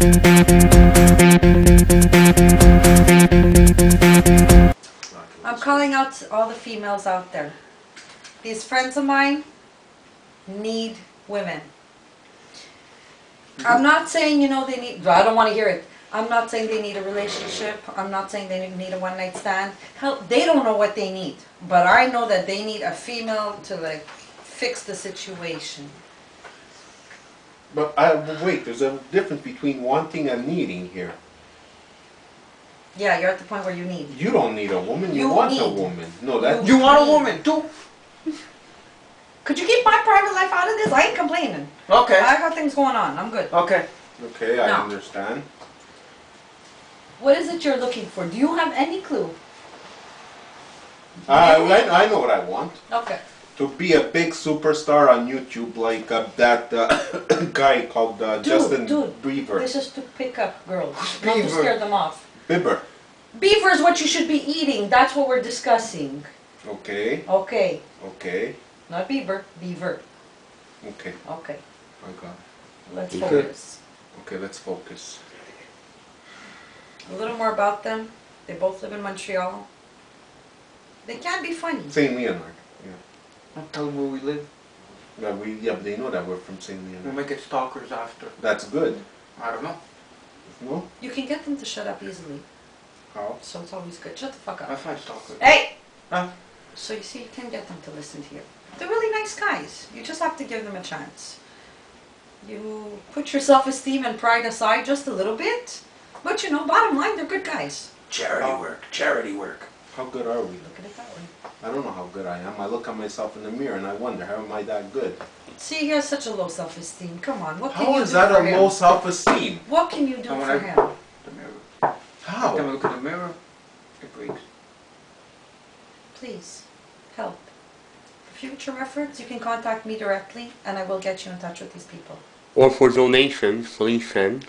I'm calling out to all the females out there. These friends of mine need women. I'm not saying, you know, they need, I don't wanna hear it. I'm not saying they need a relationship. I'm not saying they need a one night stand. Hell, they don't know what they need. But I know that they need a female to like fix the situation. But I, wait, there's a difference between wanting and needing here. Yeah, you're at the point where you need. You don't need a woman, you, You want a need. woman. No, that, You want a woman too? Could you keep my private life out of this? I ain't complaining. Okay. I got things going on. I'm good. Okay. okay, I No. understand. What is it you're looking for? Do you have any clue? Uh, I, I, I know what I want. Okay. To be a big superstar on YouTube like uh, that uh, guy called uh, Dude, Justin dude, Bieber. This is to pick up girls, not to scare them off. Bieber. Beaver is what you should be eating. That's what we're discussing. Okay, Okay, okay, not beaver, beaver. okay. Okay, I got it. let's Okay. focus. Okay, let's focus. A little more about them. They both live in Montreal. They can be funny. Saint Leonard. Yeah. Don't tell them where we live. Yeah, we, yeah, but they know that we're from Saint We'll Leonard. make it stalkers after. That's good. I don't know. No? You can get them to shut up easily, How? so it's always good. Shut the fuck up. I up. find stalkers. Hey! Huh? So you see, you can get them to listen to you. They're really nice guys. You just have to give them a chance. You put your self-esteem and pride aside just a little bit, but you know, bottom line, they're good guys. Charity Oh. work. Charity work. How good are we? Look at it that way. I don't know how good I am. I look at myself in the mirror and I wonder, how am I that good? See, he has such a low self-esteem. Come on, what can How you is do that for a him? low self-esteem? What can you do I for wanna- him? The mirror. Every time I How? look in the mirror, it breaks. Please, help. For future reference, you can contact me directly, and I will get you in touch with these people. Or for donations, please send.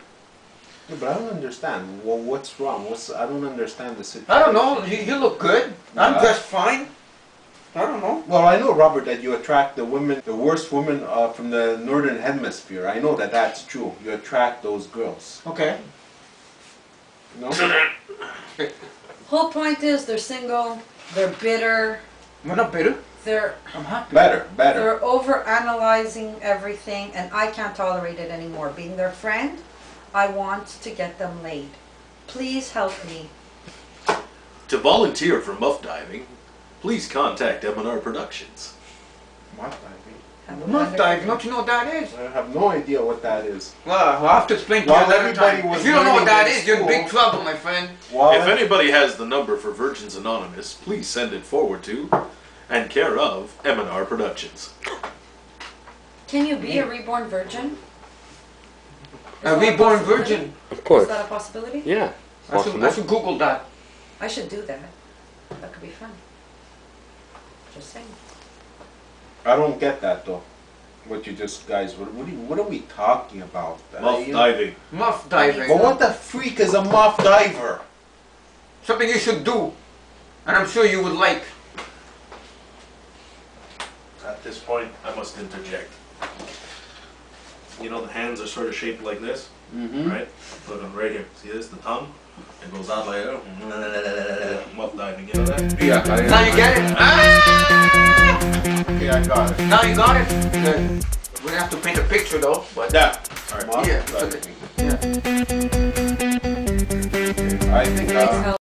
Yeah, but I don't understand. Well, what's wrong? What's I don't understand the situation. I don't know. You, you look good. I'm Yeah. dressed fine. I don't know. Well, I know, Robert, that you attract the women, the worst women uh, from the northern hemisphere. I know that that's true. You attract those girls. Okay. No? Whole point is they're single, they're bitter, We're not bitter. they're I'm happy. better, better. they're over analyzing everything, and I can't tolerate it anymore. Being their friend, I want to get them laid. Please help me. To volunteer for muff diving, please contact M&R Productions. Muff diving. Have Muff diving. Don't you know what that is? I have no idea what that is. Well, I'll have to explain to While you another everybody time. was If you don't know what that is, that in is, you're in big trouble, my friend. Well, If anybody has the number for Virgins Anonymous, please send it forward to and care of M&R Productions. Can you be a reborn virgin? Is A that reborn virgin. Of course. Is that a possibility? Yeah. I should, I should Google that. I should do that. That could be fun. Just saying. I don't get that though. What you just guys, what, what, are, you, what are we talking about? Muff diving. Muff diving. But what the freak is a muff diver? Something you should do. And I'm sure you would like. At this point, I must interject. You know the hands are sort of shaped like this, Mm-hmm. right? Put them right here. See this? The tongue? It goes out like that. Muff diving, you know that? Yeah, I, Now you get it? Ah! Okay, I got it. Now you got it? Good. We're gonna have to paint a picture though, but Yeah. Muff Yeah, diving. yeah. I think. Uh, Helen.